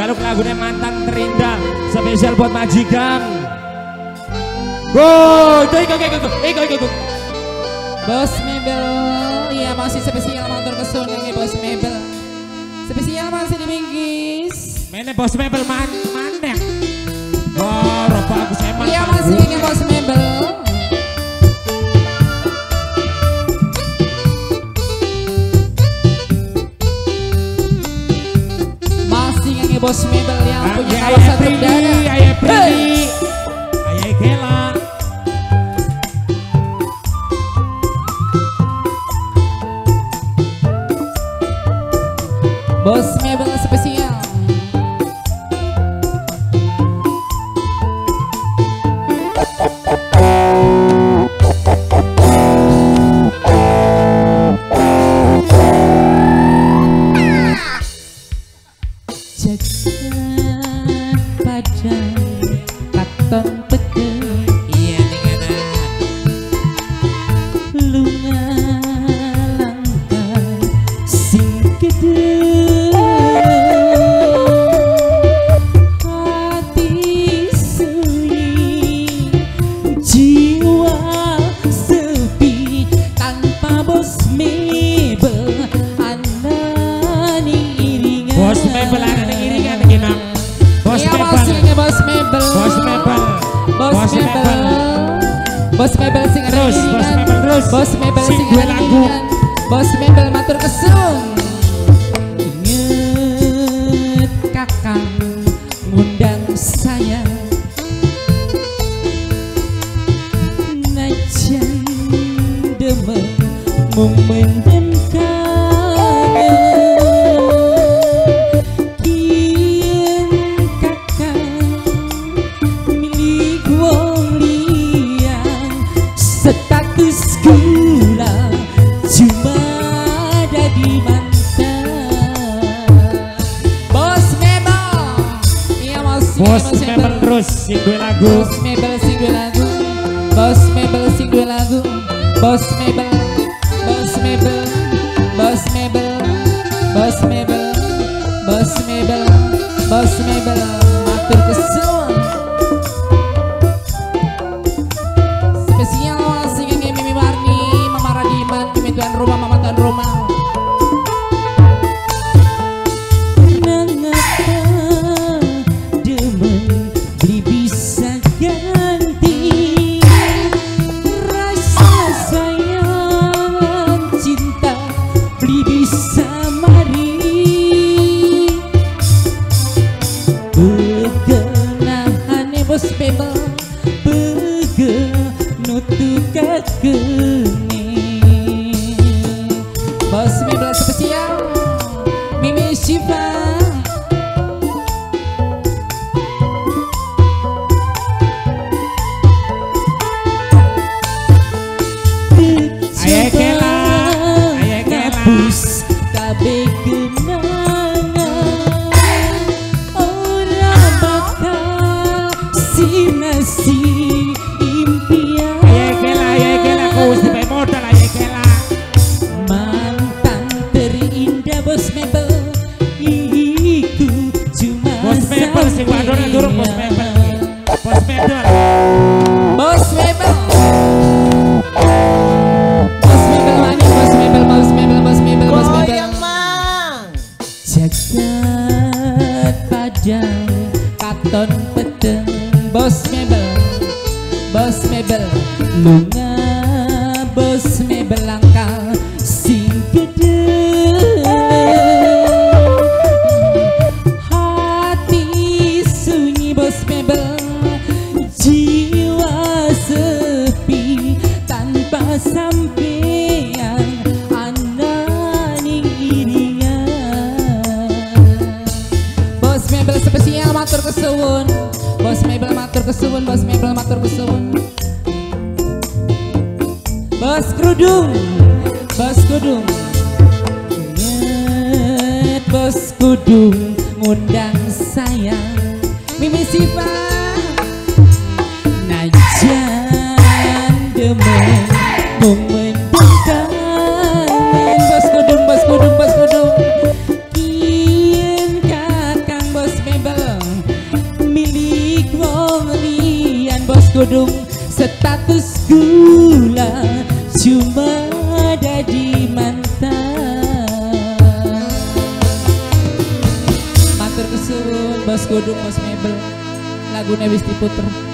jaluk lagunya mantan terindah spesial buat majikan. Go, go, go, go, go, go, go. Bos Mebel, iya masih spesial motor kesun yang Bos Mebel. Spesial masih dibingkis. Mana bos mebel man mana? Oh, roba aku seman. Iya masih ini Bos Bos Mebel yang punya kawasan terdana. ayah Pridi, ayah Kela. Bos Mebel Sepadan Katon Bos mebel sing Terus, Bos. Mebel, terus. Bos mebel Sing dua lagu. Bos mebel matur kesun Ingat kakang ngundang saya Najan demen memendam Bos Mebel. Iya mebel. Terus sing dua lagu. Bos Mebel sing dua lagu. Bos Mebel sing dua lagu. Bos Mebel. Bos Mebel. Bos Mebel. Bos Mebel. Bos Mebel. Bos Mebel. Matur kesuwen Spesial masih yang Mimi Warni Mama Radiman Tuan Rumah Mama Tuan Rumah Bos bebel spesial bos mebel Iku cuma Bos mebel sing wadon durung bos mebel. Bos mebel. Bos mebel. Bos mebel wani Bos mebel Bos mebel Bos mebel Bos mebel. Goyang mang. Jagat pada katon peteng. Bos mebel Bos mebel Lunga mebel spesial matur kesuwun. Bos mebel matur kesuwun Bos mebel matur kesuwun. Bos kerudung Bos kudung Ingat bos kudung ngundang saya. Mimi Siva kudung status gula cuma jadi mantan. Matur kesuwun bos kudung bos mebel lagu wis diputer